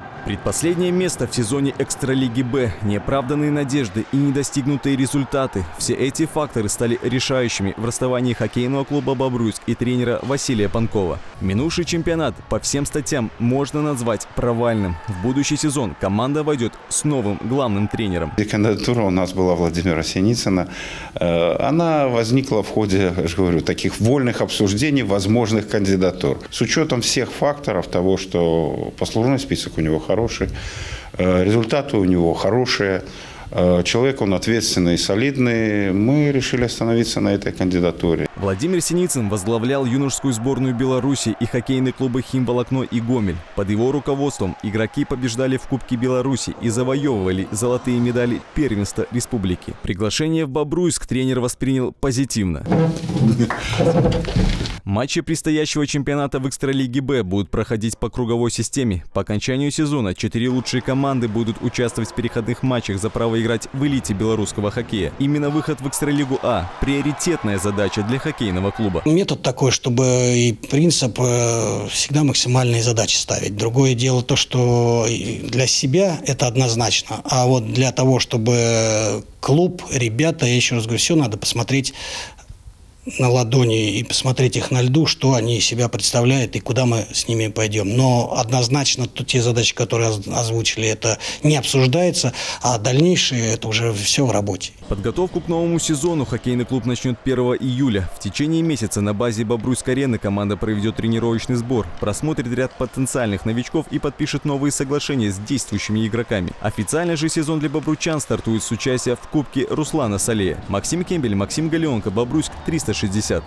you Предпоследнее место в сезоне Экстралиги Б, неоправданные надежды и недостигнутые результаты – все эти факторы стали решающими в расставании хоккейного клуба «Бобруйск» и тренера Василия Панкова. Минувший чемпионат по всем статьям можно назвать провальным. В будущий сезон команда войдет с новым главным тренером. Кандидатура у нас была Владимира Синицына. Э, она возникла в ходе, я же говорю, таких вольных обсуждений возможных кандидатур. С учетом всех факторов того, что послужной список у него хороший, хороший, э, результаты у него хорошие, э, человек он ответственный, солидный. Мы решили остановиться на этой кандидатуре. Владимир Синицын возглавлял юношескую сборную Беларуси и хоккейные клубы «Химволокно» и «Гомель». Под его руководством игроки побеждали в Кубке Беларуси и завоевывали золотые медали первенства республики. Приглашение в Бобруйск тренер воспринял позитивно. Матчи предстоящего чемпионата в Экстралиге Б будут проходить по круговой системе. По окончанию сезона четыре лучшие команды будут участвовать в переходных матчах за право играть в элите белорусского хоккея. Именно выход в Экстралигу А – приоритетная задача для хоккейного клуба. Метод такой, чтобы и принцип э, всегда максимальные задачи ставить. Другое дело то, что для себя это однозначно. А вот для того, чтобы клуб, ребята, я еще раз говорю, все надо посмотреть на ладони и посмотреть их на льду, что они из себя представляют и куда мы с ними пойдем. Но однозначно то, те задачи, которые озвучили, это не обсуждается, а дальнейшее это уже все в работе. Подготовку к новому сезону хоккейный клуб начнет 1 июля. В течение месяца на базе Бобруйск-арены команда проведет тренировочный сбор, просмотрит ряд потенциальных новичков и подпишет новые соглашения с действующими игроками. Официальный же сезон для бобручан стартует с участия в Кубке Руслана Салея. Максим Кембель, Максим Галеонко, Бобруйск 360.